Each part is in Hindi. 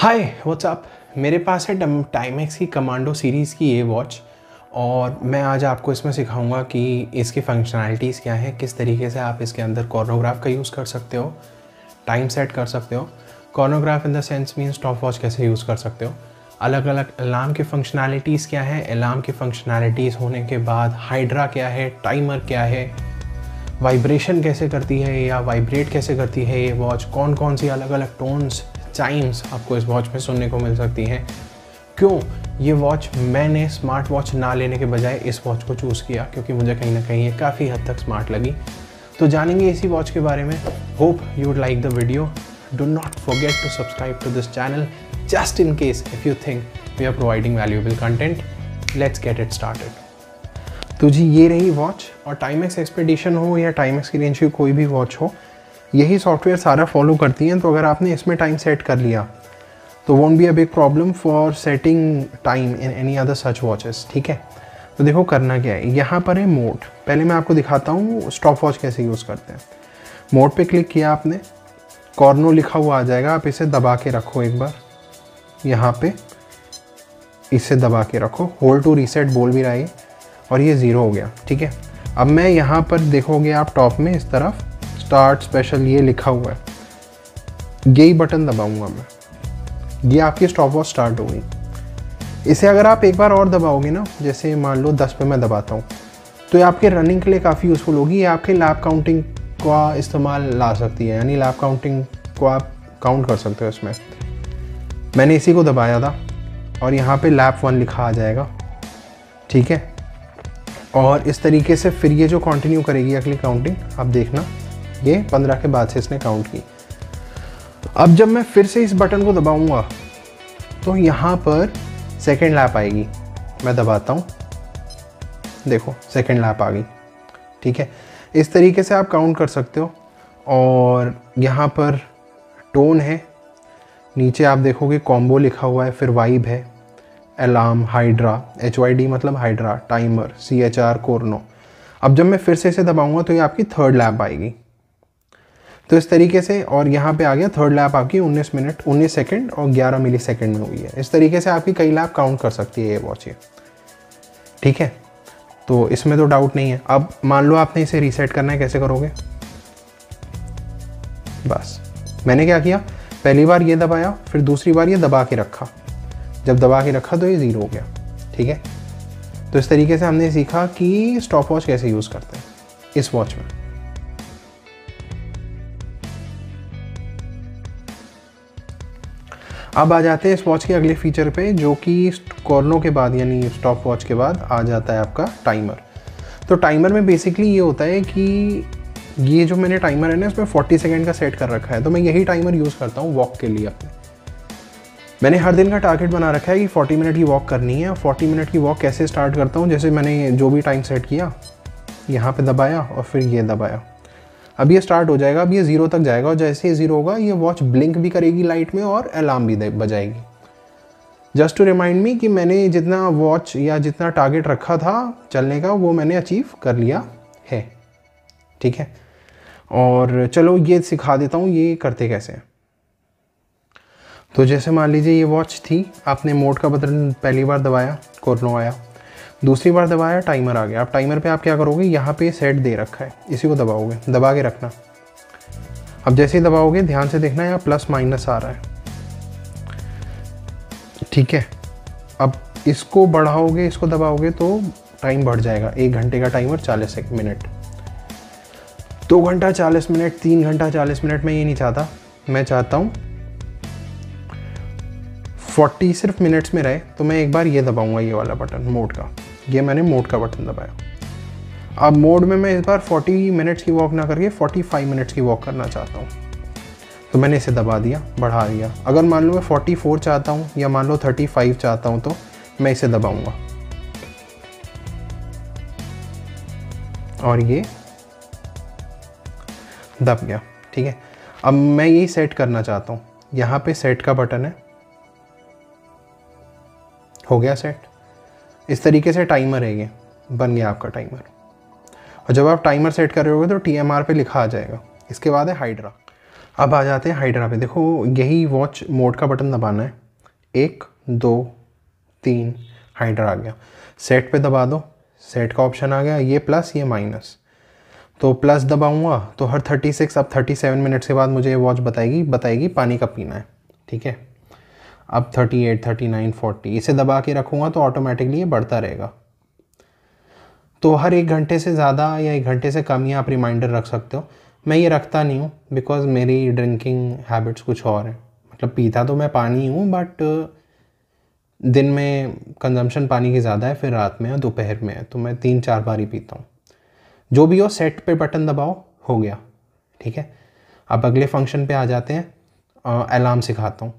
हाय व्हाट्सअप मेरे पास है टाइमेक्स की कमांडो सीरीज़ की ये वॉच और मैं आज आपको इसमें सिखाऊँगा कि इसकी फंक्शनैलिटीज़ क्या है, किस तरीके से आप इसके अंदर कॉर्नोग्राफ का यूज़ कर सकते हो टाइम सेट कर सकते हो। Chronograph in the sense mean stopwatch कैसे यूज़ कर सकते हो। अलग अलग अलार्म की फंक्शनैलिटीज़ क्या है अलार्म की फंक्शनैलिटीज़ होने के बाद हाइड्रा क्या है टाइमर क्या है वाइब्रेशन कैसे करती है या वाइब्रेट कैसे करती है ये वॉच कौन कौन सी अलग अलग टोन्स चाइम्स आपको इस वॉच में सुनने को मिल सकती हैं। क्यों? ये वॉच मैंने स्मार्ट वॉच ना लेने के बजाय इस वॉच को चूज़ किया, क्योंकि मुझे कहीं ना कहीं ये काफ़ी हद तक स्मार्ट लगी। तो जानेंगे इसी वॉच के बारे में। Hope you would like the video do not forget to subscribe to this channel just in case if you think we are providing valuable content let's get it started तो जी, ये रही वॉच और टाइमेक्स एक्सपेडिशन हो या टाइमेक्स की रेंज की कोई भी वॉच हो यही सॉफ्टवेयर सारा फॉलो करती हैं तो अगर आपने इसमें टाइम सेट कर लिया तो won't be a big problem for setting time in any other such watches ठीक है? तो देखो करना क्या है, यहाँ पर है मोड पहले मैं आपको दिखाता हूँ स्टॉप वॉच कैसे यूज़ करते हैं। मोड पे क्लिक किया आपने कॉर्नो लिखा हुआ आ जाएगा, आप इसे दबा के रखो एक बार। यहाँ पे इसे दबा के रखो। होल्ड टू रीसेट बोल भी रहा है और ये ज़ीरो हो गया, ठीक है? अब मैं यहाँ पर देखोगे आप टॉप में इस तरफ़ स्टार्ट स्पेशल ये लिखा हुआ है। यही बटन दबाऊँगा मैं। ये आपकी स्टॉप वॉच स्टार्ट हो गई। इसे अगर आप एक बार और दबाओगे ना, जैसे मान लो दस पे मैं दबाता हूँ तो ये आपके रनिंग के लिए काफ़ी यूज़फुल होगी। ये आपके लैब काउंटिंग का इस्तेमाल ला सकती है, यानी लैब काउंटिंग को आप काउंट कर सकते हो इसमें। मैंने इसी को दबाया था, और यहाँ पे लैप वन लिखा आ जाएगा। ठीक है? और इस तरीके से फिर ये जो कंटिन्यू करेगी अगली काउंटिंग आप देखना। ये पंद्रह के बाद से इसने काउंट की अब जब मैं फिर से इस बटन को दबाऊँगा तो यहाँ पर सेकेंड लैप आएगी। मैं दबाता हूँ। देखो सेकेंड लैप आ गई। ठीक है? इस तरीके से आप काउंट कर सकते हो। और यहाँ पर टोन है। नीचे आप देखोगे कॉम्बो लिखा हुआ है, फिर वाइब है। Alarm hydra H Y D मतलब hydra timer C H R chrono अब जब मैं फिर से इसे दबाऊँगा तो ये आपकी थर्ड लैप आएगी। तो इस तरीके से, और यहाँ पे आ गया थर्ड लैप आपकी 19 मिनट 19 सेकंड और 11 मिली सेकंड में हुई है। इस तरीके से आपकी कई लैप काउंट कर सकती है ये वॉच ये। ठीक है? तो इसमें तो डाउट नहीं है। अब मान लो आपने इसे रीसेट करना है, कैसे करोगे? बस। मैंने क्या किया? पहली बार ये दबाया, फिर दूसरी बार ये दबा के रखा। जब दबा के रखा तो ये ज़ीरो हो गया। ठीक है? तो इस तरीके से हमने सीखा कि स्टॉप वॉच कैसे यूज़ करते हैं, इस वॉच में। अब आ जाते हैं इस वॉच के अगले फीचर पे, जो कि कॉर्नों के बाद, यानी स्टॉप वॉच के बाद आ जाता है आपका टाइमर तो टाइमर में बेसिकली ये होता है कि ये जो मैंने टाइमर है ना, इसमें 40 सेकेंड का सेट कर रखा है। तो मैं यही टाइमर यूज़ करता हूँ वॉक के लिए अपने। मैंने हर दिन का टारगेट बना रखा है कि 40 मिनट की वॉक करनी है। 40 मिनट की वॉक कैसे स्टार्ट करता हूँ? जैसे मैंने जो भी टाइम सेट किया, यहाँ पे दबाया और फिर ये दबाया। अब ये स्टार्ट हो जाएगा, अब ये ज़ीरो तक जाएगा और जैसे ही ज़ीरो होगा, ये वॉच ब्लिंक भी करेगी लाइट में और अलार्म भी बजाएगी। जस्ट टू रिमाइंड मी कि मैंने जितना वॉच या जितना टारगेट रखा था चलने का, वो मैंने अचीव कर लिया है। ठीक है? और चलो ये सिखा देता हूँ, ये करते कैसे तो जैसे मान लीजिए ये वॉच थी, आपने मोड का बटन पहली बार दबाया कोर्नो आया। दूसरी बार दबाया टाइमर आ गया। अब टाइमर पे आप क्या करोगे? यहाँ पे सेट दे रखा है। इसी को दबाओगे। दबा के रखना। अब जैसे ही दबाओगे, ध्यान से देखना, यहाँ प्लस माइनस आ रहा है। ठीक है? अब इसको बढ़ाओगे, इसको दबाओगे तो टाइम बढ़ जाएगा। एक घंटे का टाइमर चालीस मिनट दो घंटा चालीस मिनट तीन घंटा चालीस मिनट में ये नहीं चाहता। मैं चाहता हूँ फोर्टी सिर्फ़ मिनट्स में रहे तो मैं एक बार ये दबाऊँगा, ये वाला बटन मोड का। ये मैंने मोड का बटन दबाया। अब मोड में मैं इस बार 40 मिनट्स की वॉक ना करके 45 मिनट्स की वॉक करना चाहता हूँ। तो मैंने इसे दबा दिया, बढ़ा दिया। अगर मान लो मैं 44 चाहता हूँ या मान लो 35 चाहता हूँ तो मैं इसे दबाऊँगा। और ये दब गया, ठीक है? अब मैं यही सेट करना चाहता हूँ। यहाँ पे सेट का बटन है। हो गया सेट इस तरीके से टाइमर है ये। बन गया आपका टाइमर और जब आप टाइमर सेट कर रहे होगे तो टी एम आर पे लिखा आ जाएगा। इसके बाद है हाइड्रा अब आ जाते हैं हाइड्रा पे। देखो, यही वॉच मोड का बटन दबाना है। एक, दो, तीन हाइड्रा आ गया। सेट पे दबा दो। सेट का ऑप्शन आ गया। ये प्लस ये माइनस तो प्लस दबाऊँगा तो हर 36 अब 37 मिनट के बाद मुझे ये वॉच बताएगी बताएगी पानी कब पीना है। ठीक है? अब 38, 39, 40 इसे दबा के रखूँगा तो ऑटोमेटिकली ये बढ़ता रहेगा। तो हर एक घंटे से ज़्यादा या एक घंटे से कम ही आप रिमाइंडर रख सकते हो। मैं ये रखता नहीं हूँ बिकॉज़ मेरी ड्रिंकिंग हैबिट्स कुछ और हैं। मतलब पीता तो मैं पानी हूँ बट दिन में कंजम्पशन पानी की ज़्यादा है फिर रात में या दोपहर में है तो मैं तीन चार बार ही पीता हूँ। जो भी हो सेट पे बटन दबाओ हो गया ठीक है? अब अगले फ़ंक्शन पे आ जाते हैं अलार्म सिखाता हूँ।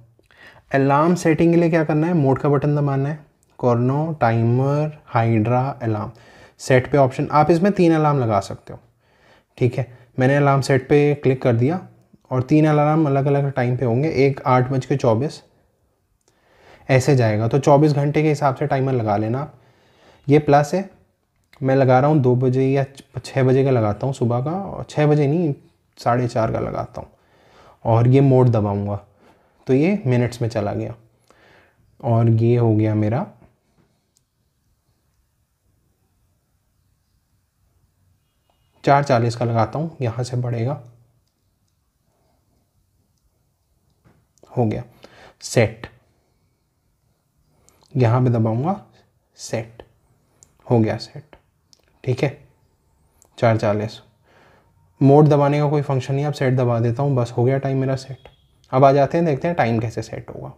अलार्म सेटिंग के लिए क्या करना है? मोड का बटन दबाना है। Chrono timer hydra alarm set पे ऑप्शन आप इसमें तीन अलार्म लगा सकते हो। ठीक है? मैंने अलार्म सेट पे क्लिक कर दिया और तीन अलार्म अलग अलग टाइम पे होंगे। एक आठ बज के चौबीस। ऐसे जाएगा। तो चौबीस घंटे के हिसाब से टाइमर लगा लेना आप। ये प्लस है। मैं लगा रहा हूँ दो बजे या छः बजे का लगाता हूँ सुबह का। और छः बजे नहीं, साढ़े चार का लगाता हूँ। और ये मोड दबाऊँगा। तो ये मिनट्स में चला गया। और ये हो गया मेरा चार चालीस का लगाता हूँ, यहाँ से बढ़ेगा। हो गया। सेट यहाँ पे दबाऊँगा। सेट हो गया सेट ठीक है? चार चालीस। मोड दबाने का कोई फ़ंक्शन नहीं अब सेट दबा देता हूँ, बस हो गया टाइम मेरा सेट अब आ जाते हैं, देखते हैं टाइम कैसे सेट होगा।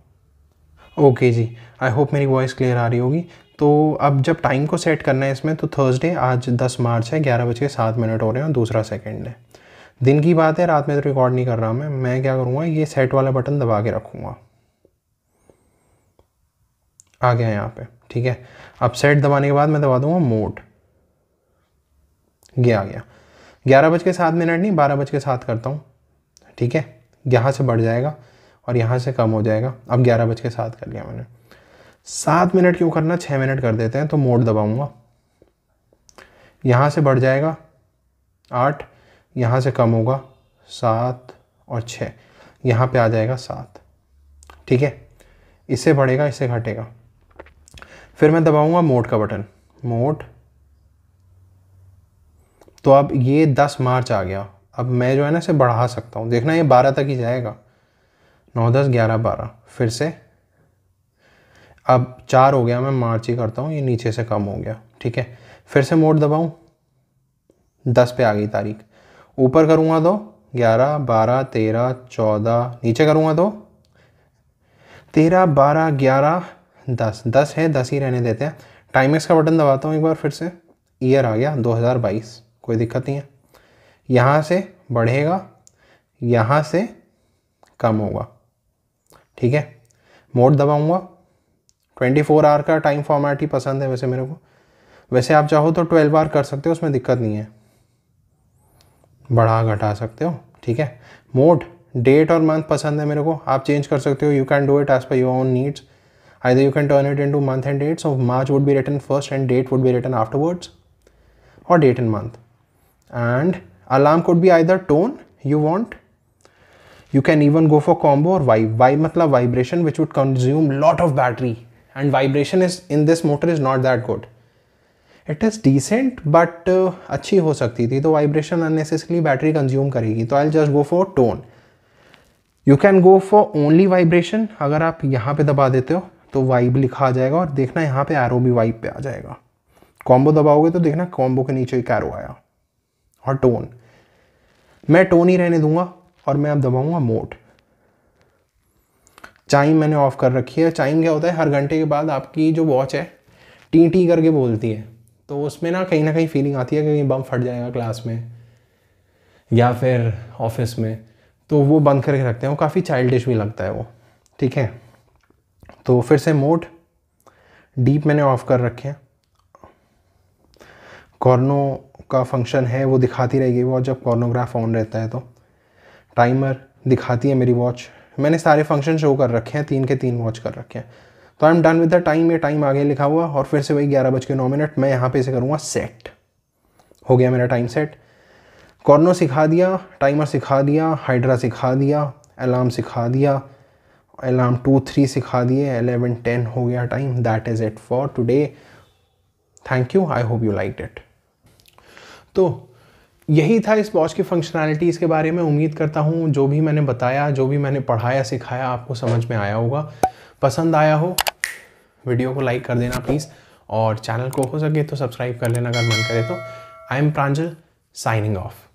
ओके जी आई होप मेरी वॉइस क्लियर आ रही होगी। तो अब जब टाइम को सेट करना है इसमें तो थर्सडे आज 10 मार्च है, ग्यारह बज के सात मिनट हो रहे हैं और दूसरा सेकंड है। दिन की बात है, रात में तो रिकॉर्ड नहीं कर रहा मैं। मैं क्या करूँगा, ये सेट वाला बटन दबा के रखूँगा। आ गया यहाँ पे, ठीक है? अब सेट दबाने के बाद मैं दबा दूँगा मोड गया गया। ग्यारह बज के सात मिनट नहीं, बारह बज के सात करता हूँ, ठीक है? यहाँ से बढ़ जाएगा और यहाँ से कम हो जाएगा। अब ग्यारह बज के सात कर लिया मैंने। सात मिनट क्यों करना? छः मिनट कर देते हैं तो मोड दबाऊँगा। यहाँ से बढ़ जाएगा आठ, यहाँ से कम होगा सात और छः यहाँ पे आ जाएगा सात। ठीक है? इससे बढ़ेगा, इससे घटेगा। फिर मैं दबाऊँगा मोड का बटन। मोड। तो अब ये दस मार्च आ गया। अब मैं जो है ना इसे बढ़ा सकता हूँ। देखना ये बारह तक ही जाएगा। नौ, दस, ग्यारह, बारह। फिर से। अब चार हो गया, मैं मार्च ही करता हूँ, ये नीचे से कम हो गया। ठीक है? फिर से मोड दबाऊँ? दस पे आ गई तारीख। ऊपर करूँगा तो ग्यारह, बारह, तेरह, चौदह। नीचे करूँगा तो तेरह, बारह, ग्यारह, दस। दस है, दस ही रहने देते हैं। टाइमिक्स का बटन दबाता हूँ एक बार फिर से। ईयर आ गया 2022 कोई दिक्कत नहीं है। यहाँ से बढ़ेगा, यहाँ से कम होगा। ठीक है? मोड दबाऊँगा। 24 फोर आवर का टाइम फॉर्मेट ही पसंद है वैसे मेरे को। वैसे आप चाहो तो 12 आवर कर सकते हो, उसमें दिक्कत नहीं है। बढ़ा घटा सकते हो। ठीक है? मोड, डेट और मंथ पसंद है मेरे को। आप चेंज कर सकते हो। You can do it as per your own needs I either you can turn it into month and date so march would be written first and date would be written afterwards, or date and month. And alarm code भी I tone you want you can even go for combo और वाइब वाई मतलब vibration which would consume lot of battery and vibration is in this motor is not that good it is decent but अच्छी हो सकती थी तो वाइब्रेशन अननेसेसरी बैटरी कंज्यूम करेगी तो I just go for tone you can go for only vibration अगर आप यहाँ पे दबा देते हो तो वाइब लिखा आ जाएगा और देखना यहाँ पे एरो भी वाइब पे आ जाएगा कॉम्बो दबाओगे तो देखना कॉम्बो के नीचे एक एरो आया और टोन। मैं टोन ही रहने दूँगा और मैं अब दबाऊँगा मोड। चाइम मैंने ऑफ़ कर रखी है। चाइम क्या होता है? हर घंटे के बाद आपकी जो वॉच है टी टी करके बोलती है। तो उसमें ना कहीं ना कहीं फीलिंग आती है कि कहीं बम फट जाएगा क्लास में या फिर ऑफ़िस में। तो वो बंद करके रखते हैं। वो काफ़ी चाइल्डिश भी लगता है वो। ठीक है? तो फिर से मोड। डीप मैंने ऑफ़ कर रखे हैं। कॉर्नो का फ़ंक्शन है, वो दिखाती रहेगी वॉच जब कॉर्नोग्राफ ऑन रहता है तो। टाइमर दिखाती है मेरी वॉच मैंने सारे फ़ंक्शन शो कर रखे हैं, तीन के तीन वॉच कर रखे हैं। तो I am done with the time ये टाइम आगे लिखा हुआ, और फिर से वही ग्यारह बज के नौ मिनट मैं यहाँ पे इसे करूँगा सेट हो गया मेरा टाइम सेट कॉर्नो सिखा दिया टाइमर सिखा दिया हाइड्रा सिखा दिया अलार्म सिखा दिया अलार्म टू थ्री सिखा दिए एलेवन टेन हो गया time that is it for today thank you I hope you like it तो यही था इस वॉच की फंक्शनैलिटीज़ के बारे में उम्मीद करता हूँ, जो भी मैंने बताया, जो भी मैंने पढ़ाया, सिखाया, आपको समझ में आया होगा। पसंद आया हो वीडियो को लाइक कर देना प्लीज़ और चैनल को हो सके तो सब्सक्राइब कर लेना अगर मन करे तो। I am Pranjal signing off